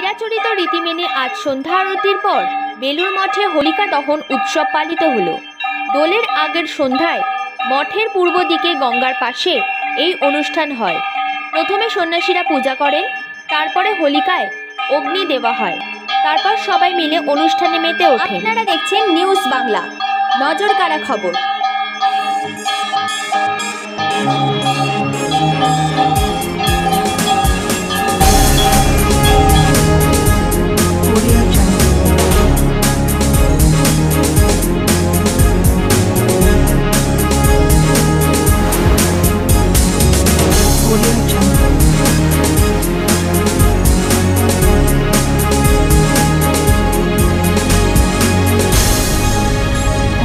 চিরাচরিত রীতি মেনে আজ সন্ধ্যা আরতির পর বেলুর মঠে হোলিকা দহন উৎসব পালিত হলো। দোলের আগের সন্ধ্যায় মঠের পূর্ব দিকে গঙ্গার পাশে এই অনুষ্ঠান হয়। প্রথমে সন্ন্যাসীরা পূজা করেন, তারপরে হোলিকায় অগ্নি দেওয়া হয়। তারপর সবাই মিলে অনুষ্ঠানে মেতে ওঠেন। আপনারা দেখছেন নিউজ বাংলা। নজর কাড়া খবর।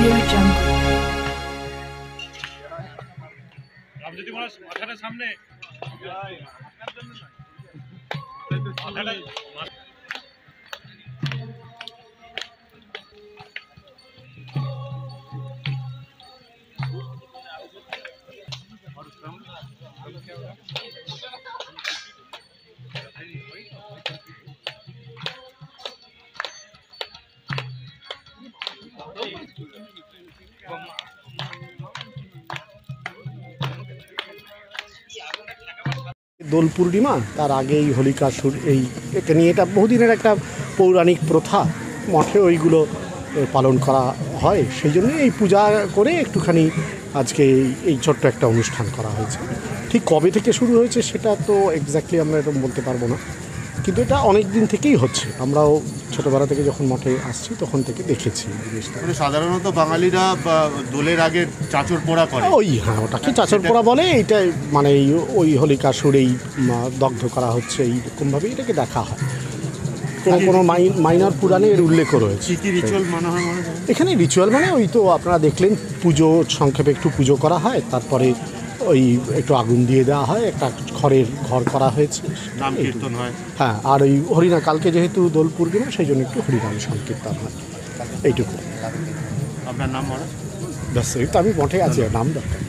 Audio Jungle যদি মনে সামনে Thank you. দোল পূর্ণিমা, তার আগে এই হোলিকা সুর এই এটা নিয়ে এটা বহুদিনের একটা পৌরাণিক প্রথা, মঠে ওইগুলো পালন করা হয়, সেই জন্য এই পূজা করে একটুখানি আজকে এই- এই ছোট্ট একটা অনুষ্ঠান করা হয়েছে। ঠিক কবে থেকে শুরু হয়েছে সেটা তো এক্স্যাক্টলি আমরা এরকম বলতে পারব না। কিন্তু এটা অনেক দিন থেকেই হচ্ছে। আমরাও ছোটোবেলা থেকে যখন মঠে আসছি তখন থেকে দেখেছি জিনিসটা। মানে সাধারণত বাঙালিরা দোলের আগে চাচর পোড়া করে। ওই হ্যাঁ ওটাকে চাচর পোড়া বলে এইটা মানে ওই হোলিকা সুরেই দগ্ধ করা হচ্ছে এই এইরকমভাবে এটাকে দেখা হয়। কোনো কোনো মাই- মাইনর পুরাণে এর উল্লেখও রয়েছে। এখানে রিচুয়াল মানে ওই তো আপনারা দেখলেন পুজো সংক্ষেপে একটু পুজো করা হয় তারপরে ওই একটু আগুন দিয়ে দেওয়া হয় একটা খড়ের ঘর করা হয়েছে। নাম কীর্তন হয়। হ্যাঁ আর ওই হরিনা কালকে যেহেতু দোলপুর গেল সেই জন্য একটু হরিনাম সংকীর্তন হয়। এইটুকু। আপনার নাম মনে দশ এই আমি মঠে আছি নাম দরকার।